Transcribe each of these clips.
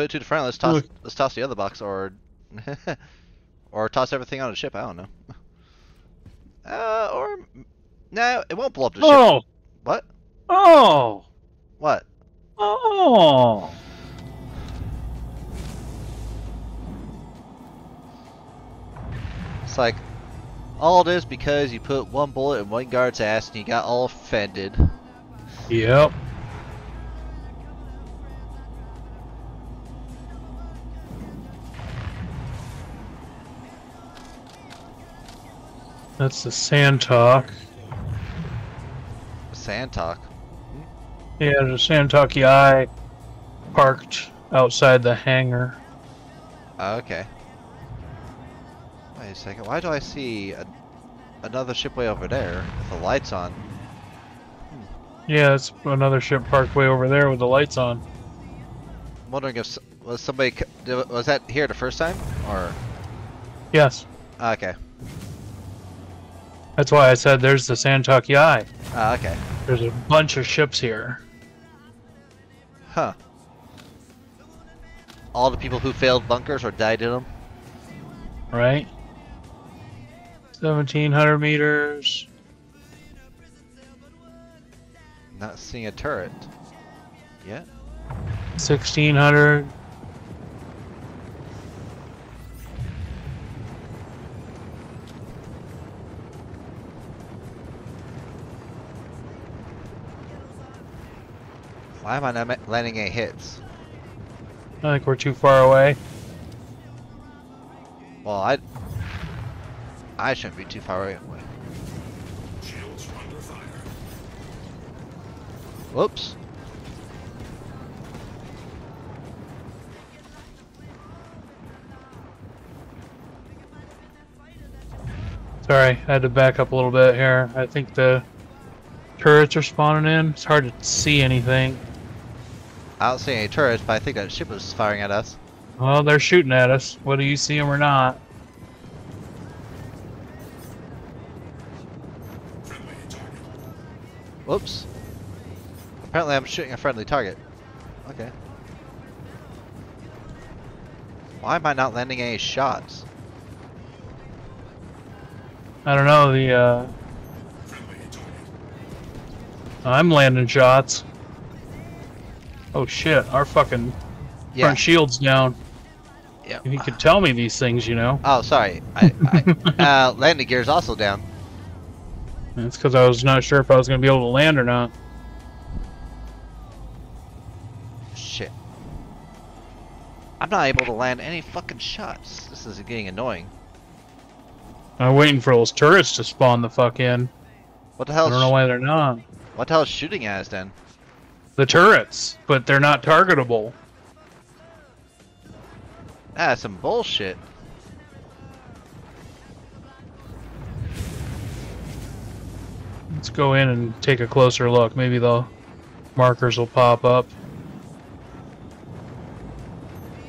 put it to the front. Let's toss. Let's toss the other box, or or toss everything on the ship. I don't know. Uh, or no, it won't blow up the ship. Oh, What? oh, What? oh. It's like all this because you put one bullet in one guard's ass and you got all offended. Yep. That's the Santok. Santok? Yeah, there's a San'tok.yāi parked outside the hangar. Oh, okay. Wait a second. Why do I see a, another ship way over there with the lights on? Hmm. Yeah, it's another ship parked way over there with the lights on. I'm wondering if was somebody was that here the first time or Yes, okay. That's why I said there's the eye. Ah, okay. There's a bunch of ships here. Huh. All the people who failed bunkers or died in them. right? 1700 meters. Not seeing a turret. Yet. 1600. Why am I not landing any hits? I think we're too far away. Well, I I shouldn't be too far away. Whoops. Sorry, I had to back up a little bit here. I think the turrets are spawning in. It's hard to see anything. I don't see any turrets, but I think that ship was firing at us. Well, they're shooting at us, whether you see them or not. Whoops. Apparently I'm shooting a friendly target. Okay. Why am I not landing any shots? I don't know, the, uh, I'm landing shots. Oh shit, our fucking Yeah. front shield's down. yeah. If you could tell me these things, you know. Oh, sorry. I, I, uh, landing gear's also down. That's because I was not sure if I was going to be able to land or not. Shit. I'm not able to land any fucking shots. This is getting annoying. I'm waiting for those turrets to spawn the fuck in. What the hell? I don't know why they're not. What the hell is shooting at us then? The turrets, but they're not targetable. That's some bullshit. Let's go in and take a closer look. Maybe the markers will pop up.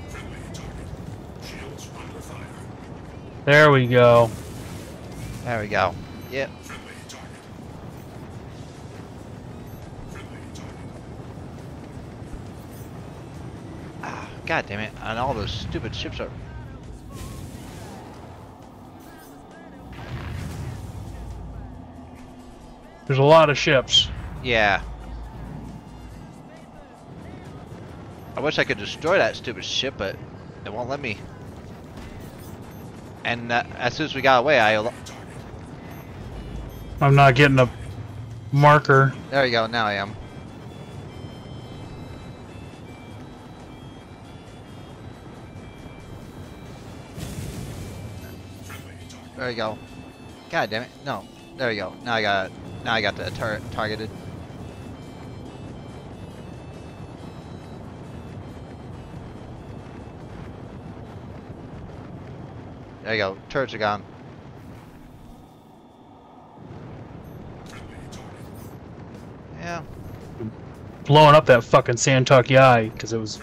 Friendly target. Shields under fire. There we go. There we go. Yep. God damn it. And all those stupid ships are. There's a lot of ships. Yeah. I wish I could destroy that stupid ship, but it won't let me. And uh, as soon as we got away, I. I'm not getting a marker. There you go, now I am. There you go. God damn it. No. There you go. Now I got now I got the turret targeted. There you go. Turrets are gone. Yeah. Blowing up that fucking San'tok.yāi because it was.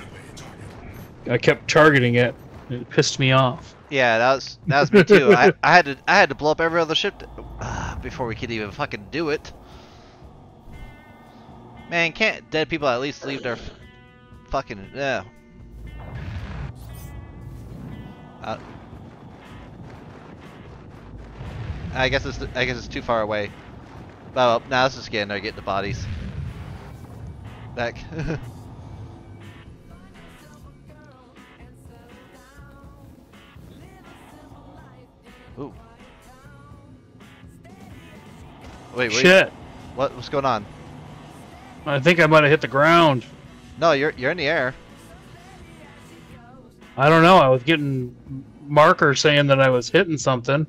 I kept targeting it. It pissed me off. Yeah, that was that was me too. I, I had to I had to blow up every other ship to, uh, before we could even fucking do it. Man, can't dead people at least leave their f- fucking yeah. Uh, I guess it's I guess it's too far away. Oh, now let's just get in there, get the bodies. Back. Ooh. Wait, wait. Shit. What? What's going on? I think I might have hit the ground. No, you're you're in the air. I don't know. I was getting marker saying that I was hitting something.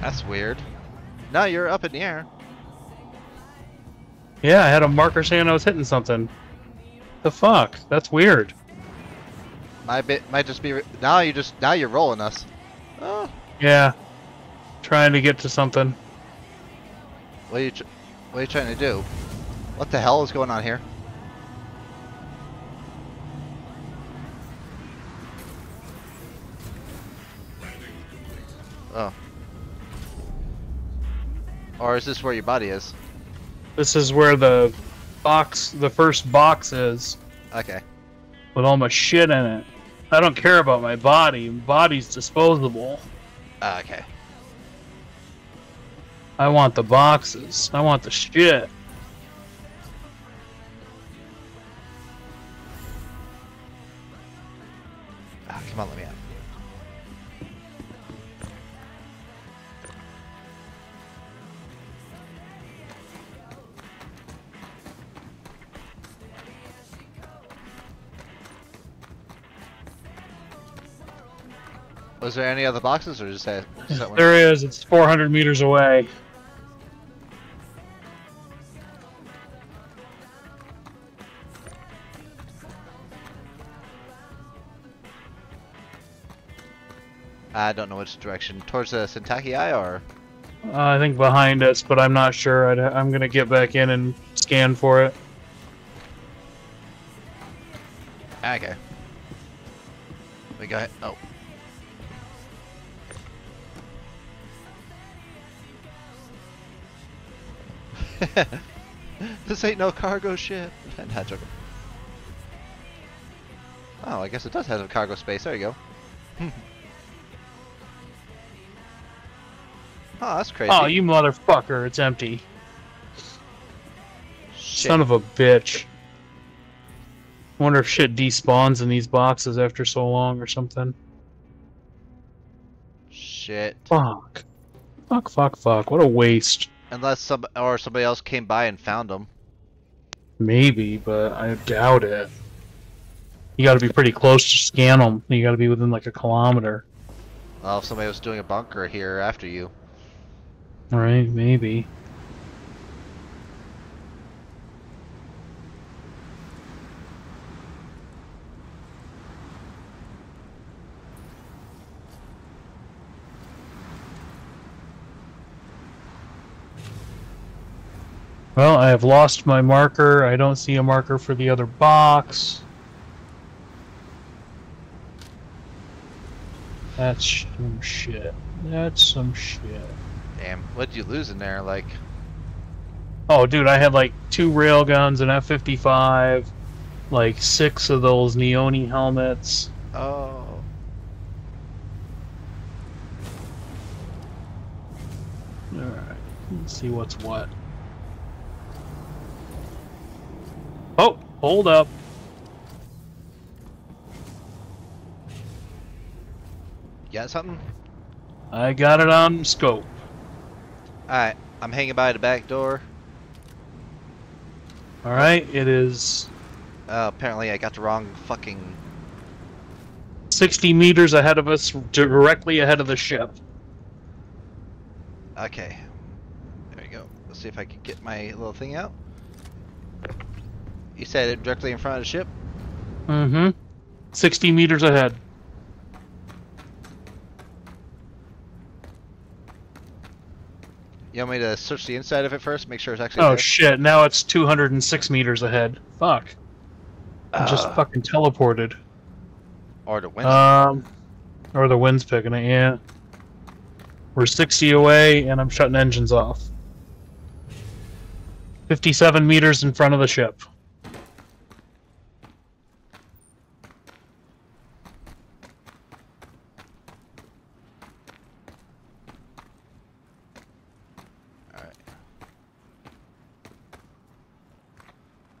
That's weird. No, you're up in the air. Yeah, I had a marker saying I was hitting something. The fuck? That's weird. Might be, might just be. Now you just now you're rolling us. Oh, Yeah. Trying to get to something. what are you what are you trying to do? What the hell is going on here? Oh. Or is this where your body is? This is where the box, the first box is, Okay. with all my shit in it. I don't care about my body. Body's disposable. Ah, okay. I want the boxes. I want the shit. Ah, come on, let me out. Was there any other boxes, or just that? Just that one? There is. It's 400 meters away. I don't know which direction. Towards the San'tok.yāi, or Uh, I think behind us, but I'm not sure. I'd, I'm gonna get back in and scan for it. Ah, okay. We got oh. this ain't no cargo ship. Not joking. Oh, I guess it does have a cargo space. There you go. oh, that's crazy. Oh, you motherfucker! It's empty. Shit. Son of a bitch. Wonder if shit despawns in these boxes after so long or something. Shit. Fuck. Fuck, fuck, fuck. What a waste. Unless some or somebody else came by and found them. Maybe, but I doubt it. You gotta be pretty close to scan them. You gotta be within like a kilometer. Well, if somebody was doing a bunker here after you. Right? Maybe. Well, I have lost my marker. I don't see a marker for the other box. That's some shit. That's some shit. Damn, what did you lose in there? Like, Oh, dude, I had like two rail guns, an F-55, like six of those Neoni helmets. oh, Alright, let's see what's what. Oh, hold up. you got something? I got it on scope. Alright, I'm hanging by the back door. Alright, it is Uh, apparently I got the wrong fucking... 60 meters ahead of us, directly ahead of the ship. Okay. There we go. Let's see if I can get my little thing out. You said it directly in front of the ship? Mm-hmm. 60 meters ahead. You want me to search the inside of it first? Make sure it's actually Oh there? shit, now it's 206 meters ahead. Fuck. I just Uh, fucking teleported. Or the wind. Um, or the wind's picking it, yeah. We're 60 away, and I'm shutting engines off. 57 meters in front of the ship.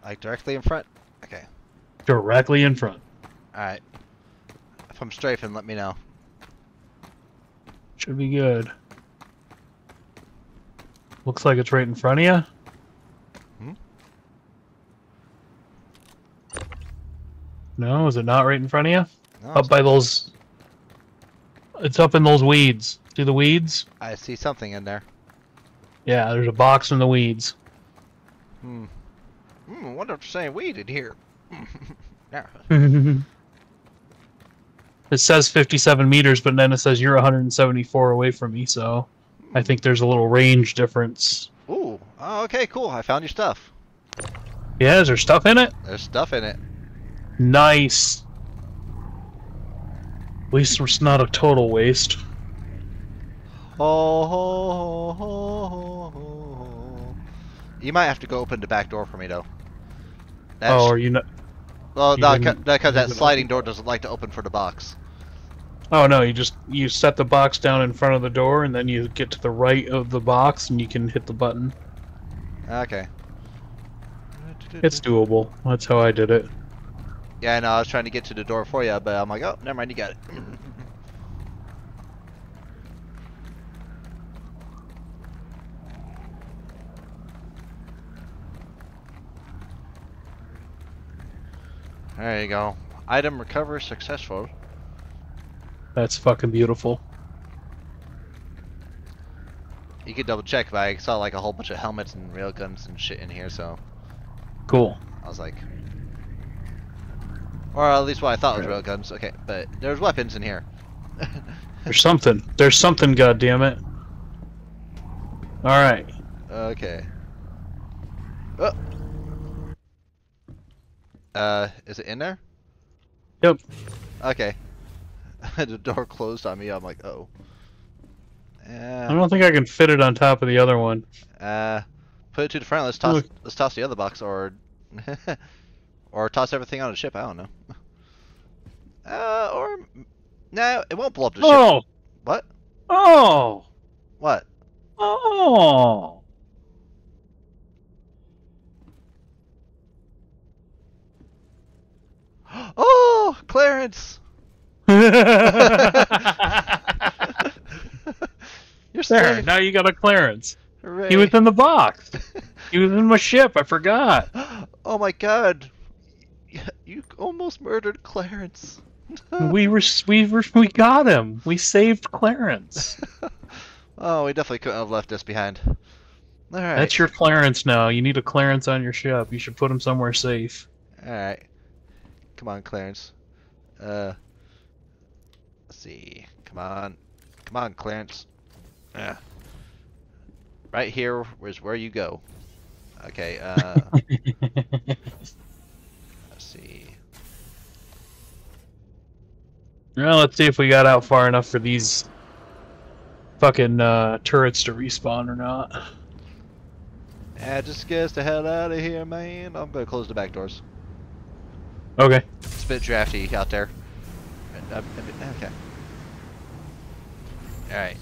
Like directly in front? Okay. Directly in front. Alright. If I'm strafing, let me know. Should be good. Looks like it's right in front of you. Hmm? No, is it not right in front of you? No, Up by those. It's up in those weeds. See the weeds? I see something in there. Yeah, there's a box in the weeds. Hmm. Hmm, wonder if any weed in here. yeah. it says 57 meters, but then it says you're 174 away from me, so I think there's a little range difference. Ooh. Oh, okay, cool. I found your stuff. Yeah, is there stuff in it? There's stuff in it. Nice. At least it's not a total waste. Ho, ho, ho, ho. You might have to go open the back door for me, though. That's, Oh, are you not? well, no, because that sliding door doesn't like to open for the box. Oh no, you just you set the box down in front of the door, and then you get to the right of the box, and you can hit the button. Okay. It's doable. That's how I did it. Yeah, I know. I was trying to get to the door for you, but I'm like, oh, never mind. You got it. there you go. Item recover successful. That's fucking beautiful. You could double check, but I saw like a whole bunch of helmets and railguns and shit in here, so Cool. I was like, or at least what I thought was railguns. Okay, but there's weapons in here. There's something. There's something. God damn it. All right. Okay. Oh. Uh, is it in there? Yep. Okay. the door closed on me. I'm like, oh. I don't think I can fit it on top of the other one. Uh, put it to the front. Let's toss. Look. Let's toss the other box, or, or toss everything on the ship. I don't know. Uh, or no, it won't blow up the ship. Oh. What? Oh. What? Oh. Oh, Clarence! You're safe. Now you got a clearance. Hooray. He was in the box. He was in my ship. I forgot. oh my god. You almost murdered Clarence. We were we were we got him. We saved Clarence. oh, we definitely couldn't have left us behind. Alright. That's your Clarence now. You need a Clarence on your ship. You should put him somewhere safe. Alright. Come on, Clarence. Uh. Let's see. Come on. Come on, Clarence. Yeah. Right here is where you go. Okay, uh. let's see. Well, let's see if we got out far enough for these fucking uh, turrets to respawn or not. Yeah, just get us the hell out of here, man. I'm gonna close the back doors. Okay. It's a bit drafty out there. Uh, Okay. Alright.